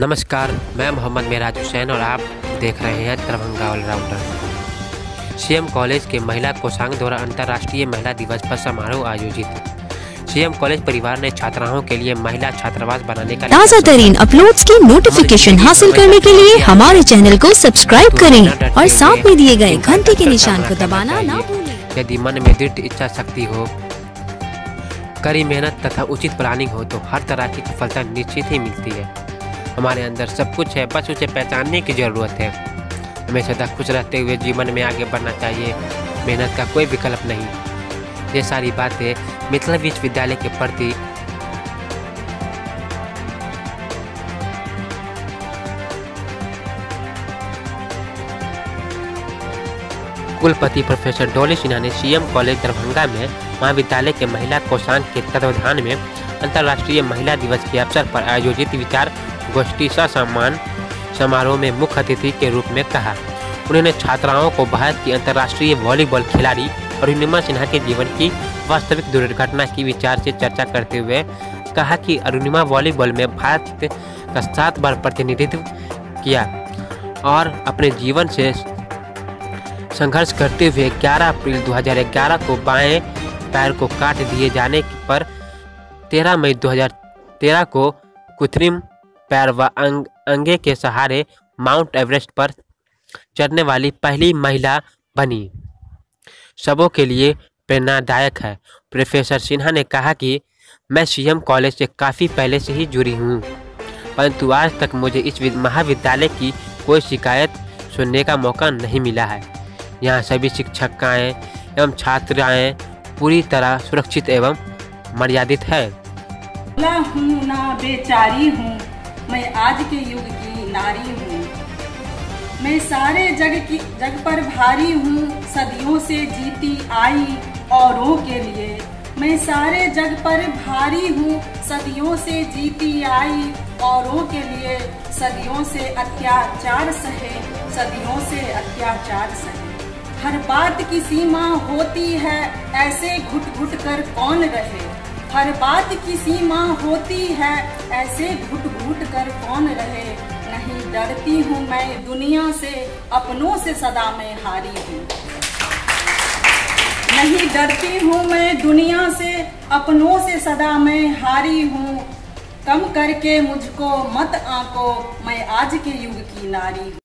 नमस्कार मैं मोहम्मद मेराज हुसैन और आप देख रहे हैं दरभंगा ऑलराउंडर। सीएम कॉलेज के महिला कोषांग द्वारा अंतर्राष्ट्रीय महिला दिवस पर समारोह आयोजित। सीएम कॉलेज परिवार ने छात्राओं के लिए महिला छात्रावास बनाने का ताज़ा तरीन अपलोड की नोटिफिकेशन हासिल करने के लिए हमारे चैनल को सब्सक्राइब करें और साथ में दिए गए घंटे के निशान को दबाना ना भूलें। यदि मन में दृढ़ इच्छा शक्ति हो कड़ी मेहनत तथा उचित प्लानिंग हो तो हर तरह की सफलता निश्चित ही मिलती है। हमारे अंदर सब कुछ है, बस उसे पहचानने की ज़रूरत है। हमें सदा खुश रहते हुए जीवन में आगे बढ़ना चाहिए, मेहनत का कोई विकल्प नहीं। ये सारी बातें मिथिला विश्वविद्यालय के प्रति कुलपति प्रोफेसर डोली सिन्हा ने सीएम कॉलेज दरभंगा में महाविद्यालय के महिला कोषांग के तत्वाधान में अंतर्राष्ट्रीय महिला दिवस के अवसर पर आयोजित विचार गोष्ठी सा सम्मान समारोह में मुख्य अतिथि के रूप में कहा। उन्होंने छात्राओं को भारत की अंतर्राष्ट्रीय वॉलीबॉल खिलाड़ी अरुणिमा सिन्हा के जीवन की वास्तविक दुर्घटना की विचार से चर्चा करते हुए कहा कि अरुणिमा वॉलीबॉल में भारत का सात बार प्रतिनिधित्व किया और अपने जीवन से संघर्ष करते हुए 11 अप्रैल 2011 को बाएँ पैर को काट दिए जाने पर 13 मई 2013 को कृत्रिम पैर व अंग, अंगे के सहारे माउंट एवरेस्ट पर चढ़ने वाली पहली महिला बनी। सबों के लिए प्रेरणादायक है। प्रोफेसर सिन्हा ने कहा कि मैं सीएम कॉलेज से काफ़ी पहले से ही जुड़ी हूँ परंतु आज तक मुझे इस महाविद्यालय की कोई शिकायत सुनने का मौका नहीं मिला है। यहाँ सभी शिक्षकाएँ एवं छात्राएँ पूरी तरह सुरक्षित एवं मर्यादित है ना बेचारी हूँ मैं आज के युग की नारी हूँ। मैं सारे जग की, जग पर भारी हूँ। सदियों से जीती आई औरों के लिए। मैं सारे जग पर भारी हूँ। सदियों से जीती आई औरों के लिए। सदियों से अत्याचार सहे, सदियों से अत्याचार सहे। हर बात की सीमा होती है, ऐसे घुट घुट कर कौन रहे? हर बात की सीमा होती है। ऐसे घुट घुट कर कौन रहे? नहीं डरती हूँ मैं दुनिया से, अपनों से सदा मैं हारी हूँ। नहीं डरती हूँ मैं दुनिया से, अपनों से सदा मैं हारी हूँ। कम करके मुझको मत आंको, मैं आज के युग की नारी हूँ।